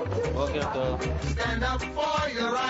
Stand up for your right.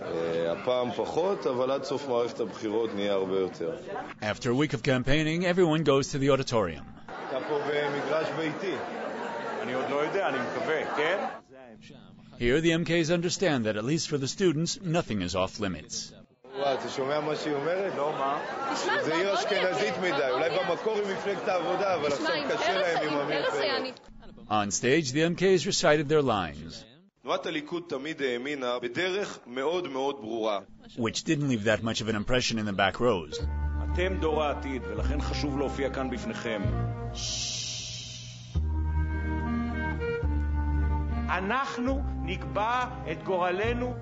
הפעם פחות, אבל עד סוף מערכת הבחירות נהיה הרבה יותר. After a week of campaigning, everyone goes to the auditorium. אתה פה במגרש ביתי. אני עוד לא יודע, אני מקווה, כן? Here, the MKs understand that, at least for the students, nothing is off limits. וואי, אתה שומע מה שהיא אומרת? לא, מה? זה עיר אשכנזית מדי, אולי במקור היא מפלגת העבודה, אבל עכשיו קשה להם עם עמיר פרץ. On stage, the MKs recited their lines, תנועת הליכוד תמיד האמינה בדרך מאוד מאוד ברורה. which didn't leave that much of an impression in the back rows. אתם דור העתיד, ולכן חשוב להופיע כאן בפניכם. אנחנו נקבע את גורלנו.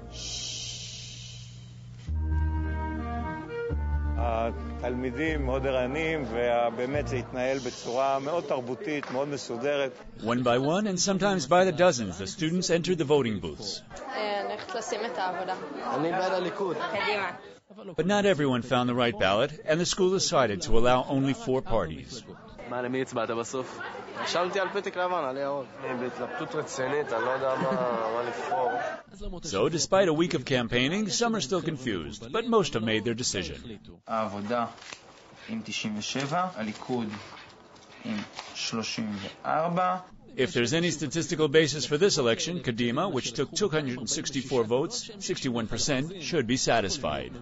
התלמידים מאוד ערניים, ובאמת זה התנהל בצורה מאוד תרבותית, מאוד מסודרת. One by one, and sometimes by the dozens, the students entered the voting booths. אני הולכת לשים את העבודה. אני בעד הליכוד. קדימה. But not everyone found the right ballot, and the school decided to allow only four parties. מה, למי הצבעת בסוף? רשמתי על פתק לבן, על ירוק. אני בהתלבטות רצינית, אני לא יודע מה לבחור. So, despite a week of campaigning, some are still confused, but most have made their decision. העבודה עם 97, הליכוד עם 34. If there's any statistical basis for this election, Kadima, which took 264 votes, 61%, should be satisfied.